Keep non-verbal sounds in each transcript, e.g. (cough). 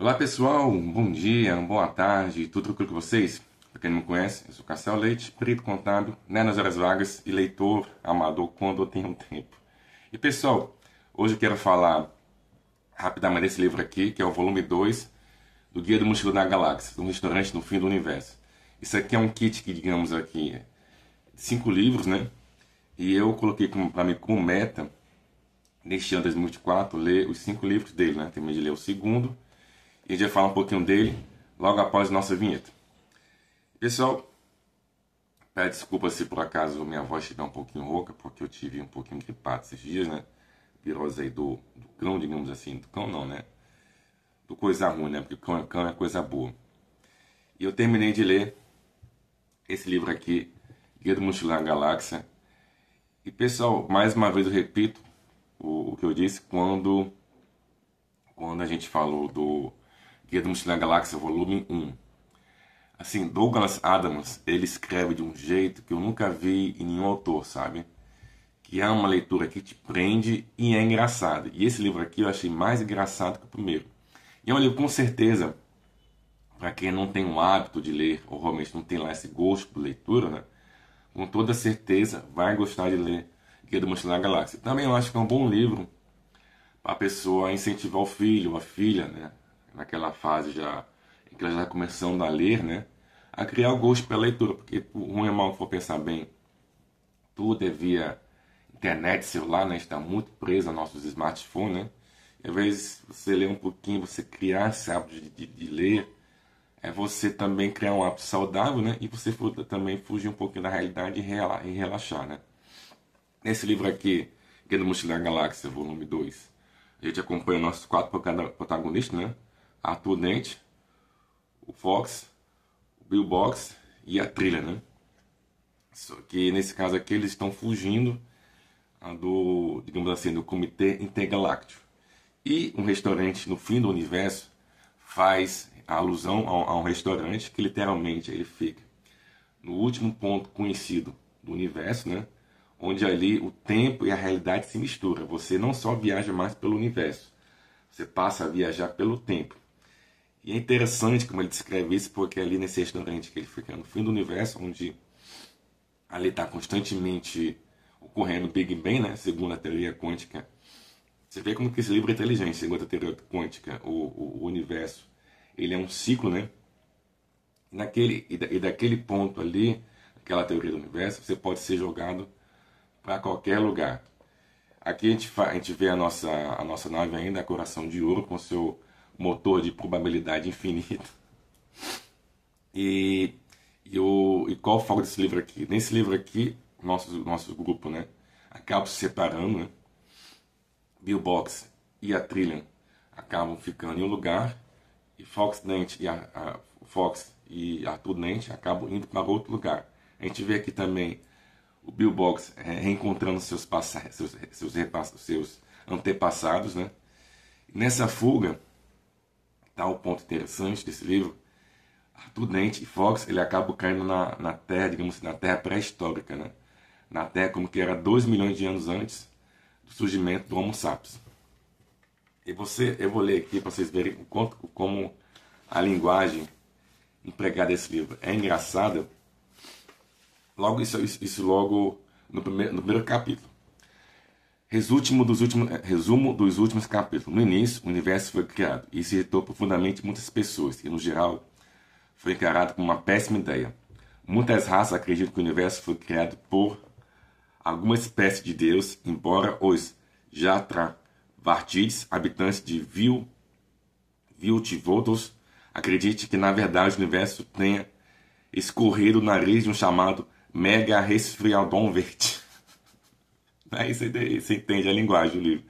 Olá pessoal, bom dia, boa tarde, tudo tranquilo com vocês? Para quem não me conhece, eu sou Cassel Leite, perito contábil, né nas horas vagas e leitor amador quando eu tenho tempo. E pessoal, hoje eu quero falar rapidamente desse livro aqui, que é o volume 2 do Guia do Mochilão da Galáxia, um restaurante no fim do universo. Isso aqui é um kit que, digamos aqui, cinco livros, né? E eu coloquei para mim como meta, neste ano 2024, ler os cinco livros dele, né? Terminei de ler o segundo e a gente vai falar um pouquinho dele logo após nossa vinheta. Pessoal, peço desculpa se por acaso minha voz estiver um pouquinho rouca, porque eu tive um pouquinho gripado esses dias, né? Virose aí do, do cão, digamos assim. Do cão não, né? Do coisa ruim, né? Porque cão é, cão é coisa boa. E eu terminei de ler esse livro aqui, Guia do Mochilar Galáxia. E pessoal, mais uma vez eu repito o, o que eu disse quando, quando a gente falou do Guia do Mochileiro Galáxia, volume 1. Assim, Douglas Adams, ele escreve de um jeito que eu nunca vi em nenhum autor, sabe? Que é uma leitura que te prende e é engraçada. E esse livro aqui eu achei mais engraçado que o primeiro. E é um livro com certeza, para quem não tem o hábito de ler, ou realmente não tem lá esse gosto por leitura, né? Com toda certeza vai gostar de ler Guia do Mochileiro Galáxia. Também eu acho que é um bom livro para a pessoa incentivar o filho, a filha, né? Naquela fase já em que ela já está começando a ler, né? A criar o gosto pela leitura, porque ruim é mal for pensar bem, tudo é via internet, celular, né? Está muito preso a nossos smartphones, né? E, às vezes você lê um pouquinho, você criar esse hábito de, de, de ler, é você também criar um hábito saudável, né? E você também fugir um pouquinho da realidade e relaxar, né? Nesse livro aqui, que é do Mochileiro Galáxia, volume 2, a gente acompanha nossos quatro protagonistas, né? Arthur Dente, o Fox, o Bill Box e a trilha, né? Só que nesse caso aqui eles estão fugindo ah, do, digamos assim, do Comitê Intergaláctico. E um restaurante no fim do universo faz alusão a, um restaurante que literalmente ele fica no último ponto conhecido do universo, né? Onde ali o tempo e a realidade se misturam. Você não só viaja mais pelo universo, você passa a viajar pelo tempo. E é interessante como ele descreve isso, porque ali nesse restaurante que ele fica no fim do universo, onde ali está constantemente ocorrendo o Big Bang, né, segundo a teoria quântica. Você vê como que esse livro é inteligente, segundo a teoria quântica, o, o, o universo. Ele é um ciclo, né? E, naquele, e, da, e daquele ponto ali, aquela teoria do universo, você pode ser jogado para qualquer lugar. Aqui a gente, a gente vê a nossa, a nossa nave ainda, a coração de ouro, com seu motor de probabilidade infinita. E, e, o, e qual o foco desse livro aqui? Nesse livro aqui, nosso, nosso grupo né, acaba se separando. Né? Bill Box e a Trillian acabam ficando em um lugar e Fox Dent e a, a, Fox e Arthur Dent acabam indo para outro lugar. A gente vê aqui também o Bill Box é, reencontrando seus, seus, seus, seus antepassados, né? nessa fuga, o ponto interessante desse livro, Arthur Dent e Fox, ele acaba caindo na, na Terra, digamos assim, na Terra pré-histórica, né? Na Terra como que era 2 milhões de anos antes do surgimento do Homo sapiens. E você, eu vou ler aqui para vocês verem o quanto, como a linguagem empregada nesse livro é engraçada. Logo isso, isso logo no primeiro, no primeiro capítulo. Resumo dos, últimos, eh, resumo dos últimos capítulos. No início, o universo foi criado e irritou profundamente muitas pessoas, e no geral foi encarado como uma péssima ideia. Muitas raças acreditam que o universo foi criado por alguma espécie de Deus, embora os Jatravartides, habitantes de Vil, Viltivotos, acreditem que na verdade o universo tenha escorrido o nariz de um chamado Mega Resfriadon Verde. Aí você, entende a linguagem do livro.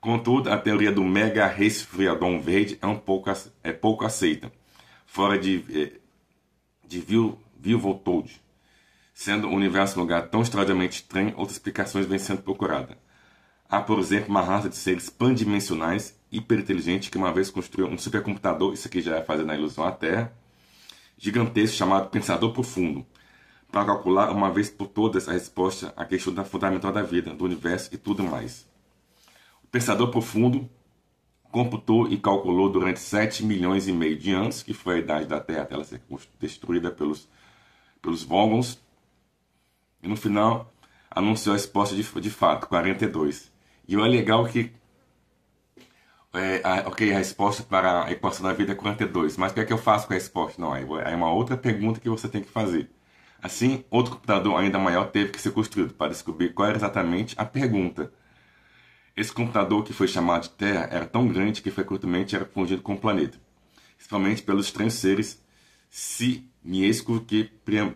Contudo, a teoria do mega resfriadão verde é um pouco, é pouco aceita, fora de, é, de Vilvotold. Sendo o universo um lugar tão extraordinariamente estranho, outras explicações vêm sendo procuradas. Há, por exemplo, uma raça de seres pandimensionais hiperinteligentes que uma vez construiu um supercomputador, isso aqui já é fazer na ilusão à Terra, gigantesco chamado Pensador Profundo, para calcular uma vez por todas a resposta à questão fundamental da vida, do universo e tudo mais. O pensador profundo computou e calculou durante 7 milhões e meio de anos, que foi a idade da Terra até ela ser destruída pelos, pelos Vogons. E no final, anunciou a resposta de, de fato, 42. E é legal que é, a, ok, a resposta para a equação da vida é 42, mas o que é que eu faço com a resposta? Não, é uma outra pergunta que você tem que fazer. Assim, outro computador ainda maior teve que ser construído para descobrir qual era exatamente a pergunta. Esse computador, que foi chamado de Terra, era tão grande que frequentemente era confundido com o planeta, principalmente pelos estranhos seres simiescos que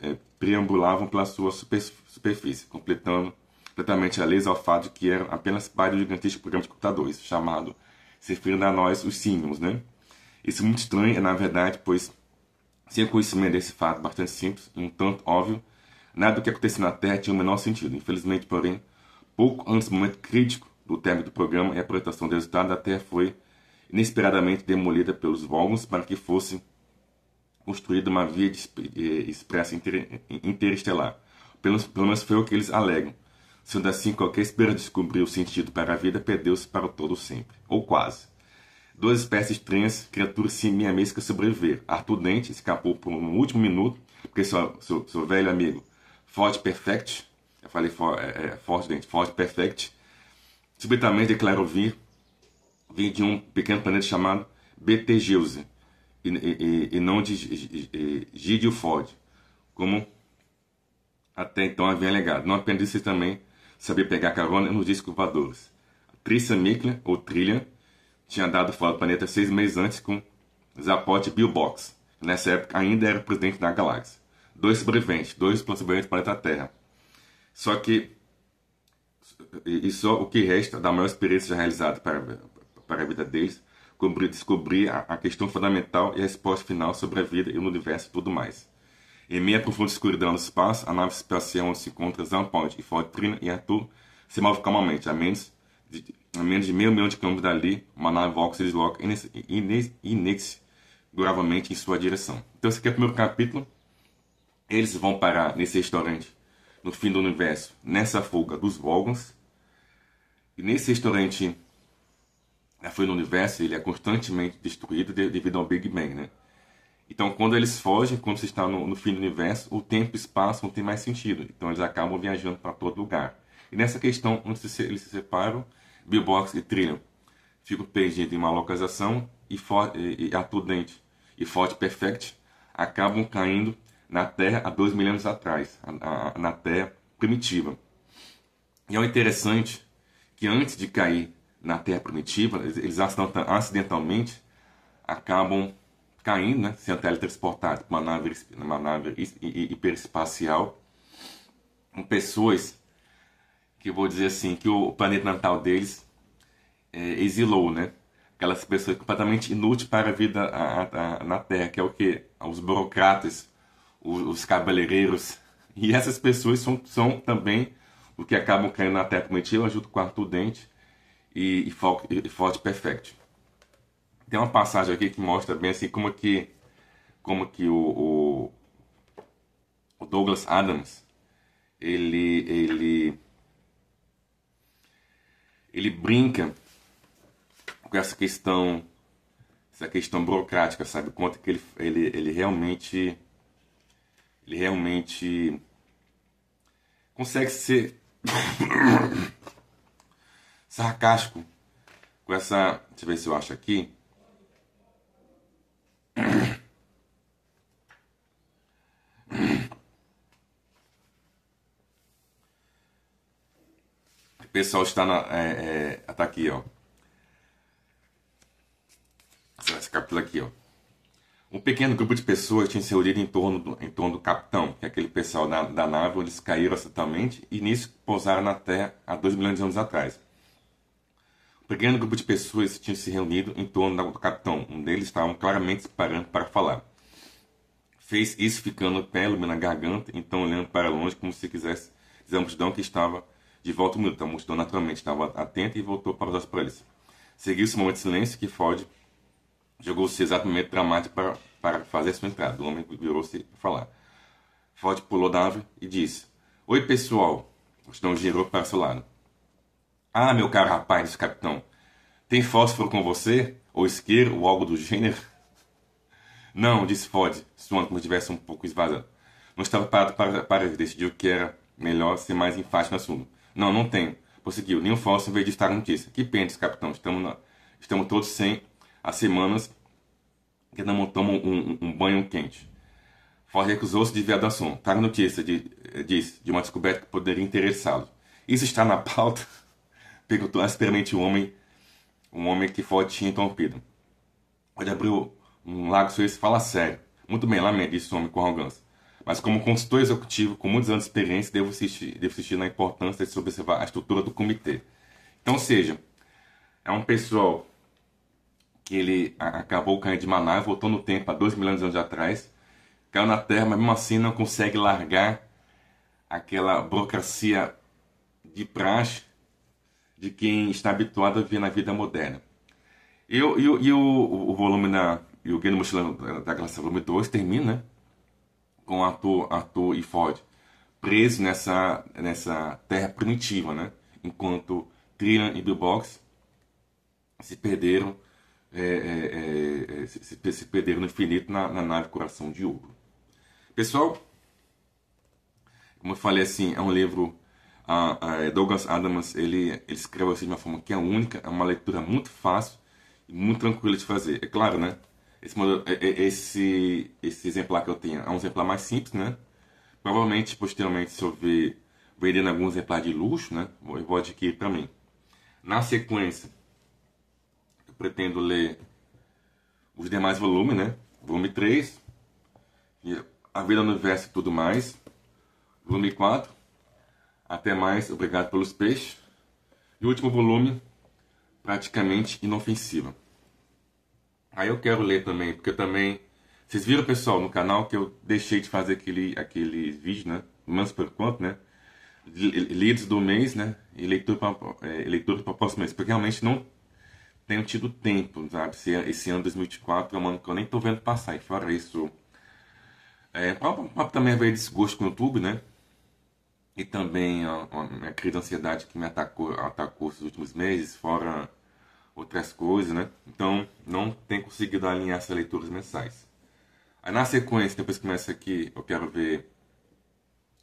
é, preambulavam pela sua superfície, completando completamente a lei ao fato de que eram apenas parte do gigantesco programa de computadores, chamado, se referindo a nós, os símios, né? Isso é muito estranho, na verdade, pois, o conhecimento desse fato bastante simples e um tanto óbvio, nada do que aconteceu na Terra tinha o menor sentido. Infelizmente, porém, pouco antes do momento crítico do término do programa e a projetação do resultado da Terra foi inesperadamente demolida pelos Vogons para que fosse construída uma via expressa interestelar. Pelo, pelo menos foi o que eles alegam. Sendo assim, qualquer esperança de descobrir o sentido para a vida perdeu-se para o todo sempre, ou quase. Duas espécies estranhas, criaturas simiamescas sobreviveram. Arthur Dente escapou por um último minuto, porque seu, seu, seu velho amigo Ford Perfect, eu falei for, é, é, Ford Dente, Ford Perfect, subitamente declarou vir, vir de um pequeno planeta chamado Betelgeuse, e, e, e, não de Gideon Ford, como até então havia alegado. Não apenas isso também sabia pegar carona nos discos voadores. Tricia Mickler, ou Trillian, tinha dado fora do planeta seis meses antes com Zapot Billbox, que nessa época ainda era presidente da galáxia. Dois sobreviventes, dois sobreviventes do planeta Terra. Só que e só o que resta da maior experiência realizada para, para a vida deles, descobrir a, a questão fundamental e a resposta final sobre a vida e o universo e tudo mais. Em meia profunda escuridão do espaço, a nave espacial onde se encontra Zampont e Fortrina e Arthur se move calmamente, a menos de, a menos de meio milhão de quilômetros dali, uma nave Vox se desloca inexoravelmente em sua direção. Então esse aqui é o primeiro capítulo. Eles vão parar nesse restaurante no fim do universo, nessa fuga dos Vogons, e nesse restaurante, né, foi no universo, ele é constantemente destruído devido ao Big Bang, né? Então, quando eles fogem, quando você está no, no, fim do universo, o tempo e o espaço não tem mais sentido. Então, eles acabam viajando para todo lugar. E nessa questão, onde eles se separam, Billbox e Trillium ficam perdidos em uma localização e, For, e, e Arthur Dente e Forte Perfect acabam caindo na Terra há dois milênios atrás, a, a, na Terra primitiva. E é interessante que antes de cair na Terra primitiva, eles acidentalmente acabam caindo, né, sendo teletransportados para uma nave, uma nave hiperespacial, com pessoas que eu vou dizer assim, que o planeta natal deles é, exilou, né? Aquelas pessoas completamente inúteis para a vida a, a, na Terra, que é o que? Os burocratas, os, os cabeleireiros. (laughs) E essas pessoas são, são também o que acabam caindo na terra primitiva junto com Arthur Dente e, e, e Forte Perfect. Tem uma passagem aqui que mostra bem assim como que, como que o, o, o Douglas Adams ele, ele, ele brinca com essa questão essa questão burocrática, sabe? Quanto que ele, ele, ele realmente ele realmente consegue ser (coughs) sarcástico com essa. Deixa eu ver se eu acho aqui. Pessoal está na. É, é, tá aqui, ó. Esse capítulo aqui, ó. Um pequeno grupo de pessoas tinha se reunido em torno do, em torno do capitão, que é aquele pessoal da, da nave onde eles caíram acidentalmente e nisso pousaram na Terra há dois milhões de anos atrás. Um pequeno grupo de pessoas tinha se reunido em torno do capitão. Um deles estava claramente se parando para falar. Fez isso ficando pé na garganta, então olhando para longe como se quisesse dizer a multidão que estava de volta ao minuto. A multidão naturalmente estava atenta e voltou para os para eles. Seguiu-se um momento de silêncio que Ford jogou-se exatamente dramático para, para fazer sua entrada. O homem virou-se para falar. Ford pulou da árvore e disse: Oi, pessoal. O capitão girou para seu lado. Ah, meu caro rapaz, disse o capitão. Tem fósforo com você? Ou isqueiro, ou algo do gênero? (laughs) Não, disse Ford, suando como se estivesse um pouco esvaziado. Não estava parado para, para decidir o que era melhor ser mais enfático no assunto. Não, não tenho. Prosseguiu, nenhum fósforo veio de estar notícia. Que pentes, capitão. Estamos, na, estamos todos sem as semanas que não tomam um, um, banho quente. Ford recusou-se de ver a assunto. Traga notícia, de, disse, de uma descoberta que poderia interessá-lo. Isso está na pauta? (laughs) Perguntou asperamente o homem, um homem que Ford tinha interrompido. Ford abriu um lago suíço e fala sério. Muito bem, lamento, disse o homem com arrogância. Mas como consultor executivo com muitos anos de experiência, devo insistir, devo insistir na importância de se observar a estrutura do comitê. Então, seja, é um pessoal que ele acabou caindo de Manaus, voltou no tempo há dois milhões de anos atrás, caiu na Terra, mas mesmo assim não consegue largar aquela burocracia de praxe de quem está habituado a viver na vida moderna. E, e, e o, o, volume na, e o Guia do Mochilão da Glacial volume 2 termina né, com Arthur, Arthur e Ford presos nessa, nessa terra primitiva, né? enquanto Trillian e Bill Box se perderam é, é, é, se, se, perderam no infinito na, na, nave Coração de Ouro. Pessoal, como eu falei assim, é um livro. A, a Douglas Adams ele, ele escreve assim de uma forma que é única, é uma leitura muito fácil e muito tranquila de fazer. É claro, né? Esse, modelo, é, é, esse, esse exemplar que eu tenho é um exemplar mais simples, né? Provavelmente, posteriormente, se eu ver vendendo algum exemplar de luxo, né? Eu vou adquirir para mim. Na sequência, pretendo ler os demais volumes, né? Volume 3, A Vida no Universo e tudo mais. Volume 4, Até Mais, Obrigado pelos Peixes. E o último volume, Praticamente Inofensiva. Aí eu quero ler também, porque também... Vocês viram, pessoal, no canal que eu deixei de fazer aquele, aquele vídeo, né? Menos por quanto, né? Leads do mês, né? E leitura para é, leitura para o próximo mês. Porque realmente não tenho tido tempo, sabe? Esse, esse ano 2024 é um ano que eu nem tô vendo passar. E fora isso, é, também haver desgosto com o YouTube, né? E também a, a crise de ansiedade que me atacou, atacou esses últimos meses, fora outras coisas, né? Então, não tenho conseguido alinhar essas leituras mensais. Aí, na sequência, depois que começa aqui, eu quero ver...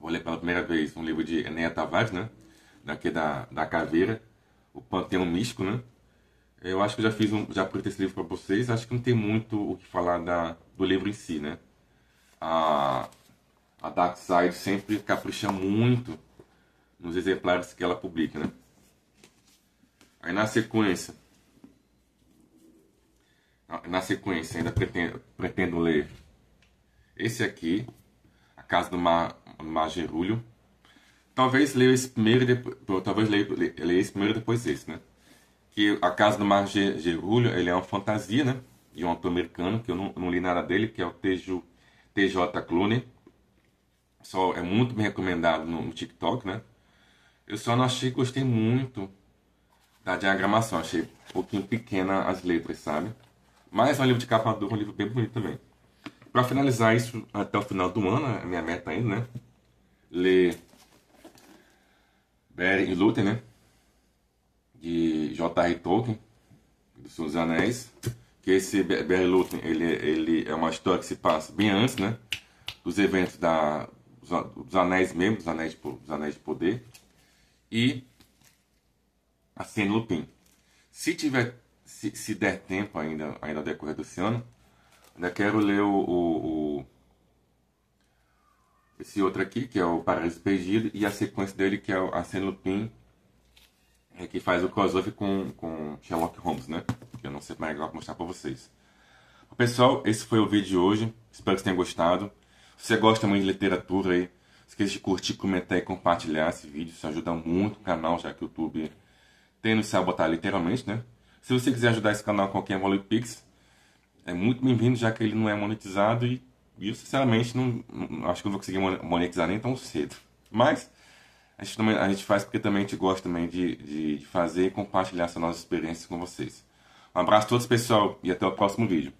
Vou ler pela primeira vez um livro de Enéa Tavares, né? Daqui da, da Caveira, O Panteão Místico, né? Eu acho que já fiz um, já apresentei esse livro para vocês. Acho que não tem muito o que falar da, do livro em si, né? A, a Dark Side sempre capricha muito nos exemplares que ela publica, né? Aí na sequência, na sequência ainda pretendo, pretendo ler esse aqui, A Casa do Mar, Mar. Talvez leia esse primeiro, depois, talvez leia, leia esse primeiro depois esse, né? que A Casa do Mar ele é uma fantasia, né? De um autor americano, que eu não, não li nada dele, que é o T.J. Clooney. Só, é muito bem recomendado no, no, TikTok, né? Eu só não achei, gostei muito da diagramação. Achei um pouquinho pequena as letras, sabe? Mas é um livro de capa dura, um livro bem bonito também. Para finalizar isso até o final do ano, é a minha meta ainda, né? Ler Beren e Luther, né? de J.R. Tolkien, dos Anéis, que esse B.R. Luther, ele, ele é uma história que se passa bem antes, né, dos eventos da, dos Anéis mesmo, dos Anéis de, dos Anéis de Poder, e a Cena Lupin. Se tiver, se, se der tempo ainda, ainda ao decorrer desse ano, ainda quero ler o, o, o esse outro aqui, que é o Paraíso Perdido, e a sequência dele, que é a Cena Lupin é que faz o crossover com, com Sherlock Holmes, né? Que eu não sei como é que mostrar pra vocês. Pessoal, esse foi o vídeo de hoje. Espero que tenham gostado. Se você gosta muito de literatura aí, esqueça de curtir, comentar e compartilhar esse vídeo. Isso ajuda muito o canal, já que o YouTube tem no céu botar literalmente, né? Se você quiser ajudar esse canal com qualquer valor Pix, é muito bem-vindo, já que ele não é monetizado e, eu sinceramente não, não, acho que não vou conseguir monetizar nem tão cedo. Mas a gente, também, a gente faz porque também a gente gosta também de, de fazer e compartilhar essas nossas experiências com vocês. Um abraço a todos, pessoal, e até o próximo vídeo.